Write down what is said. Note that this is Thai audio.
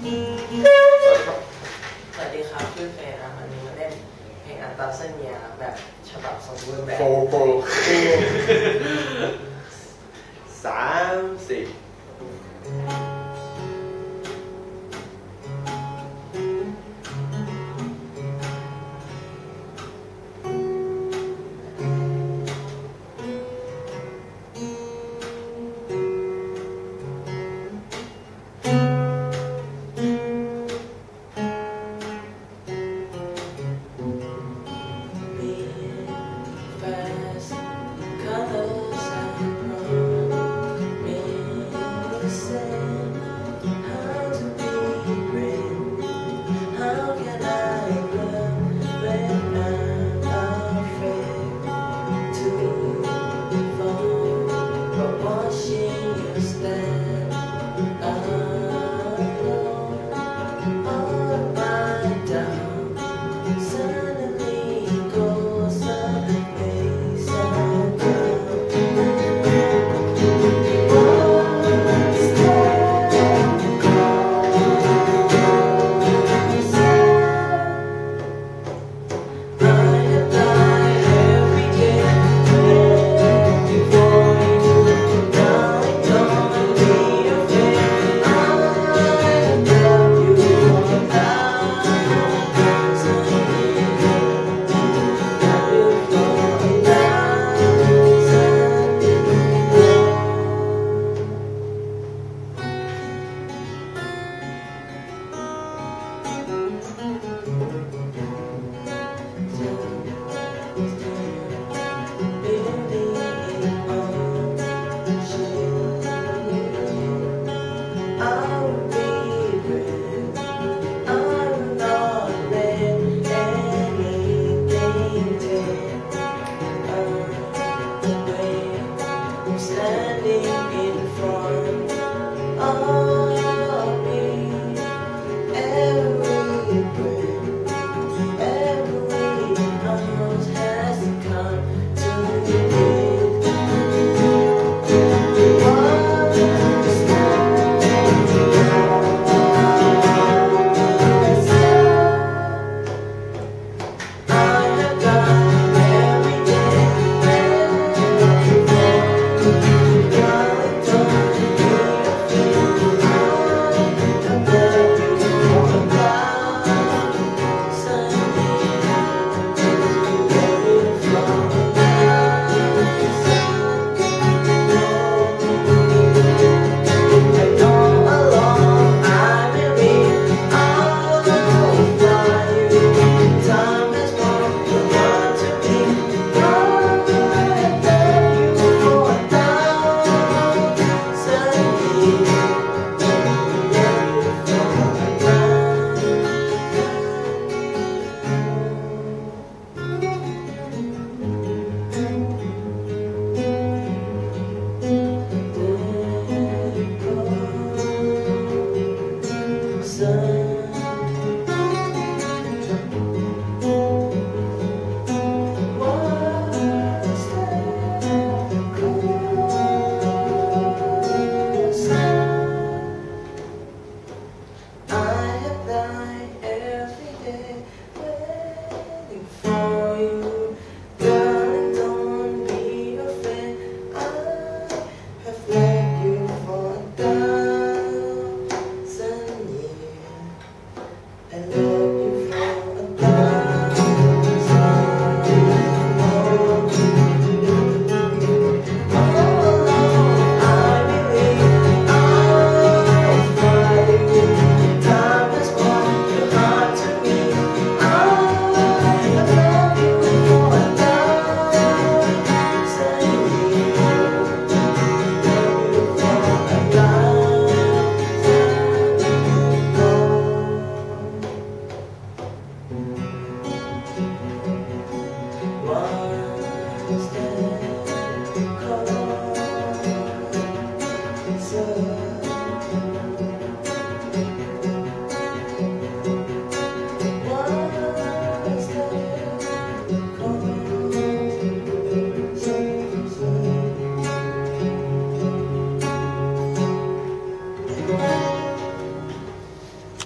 สวัสดีครับชื่อเฟย์นะวันนี้มาเล่นเพลงอันตาเซเนียแบบฉบับสมบูรณ์แบบโฟโฟ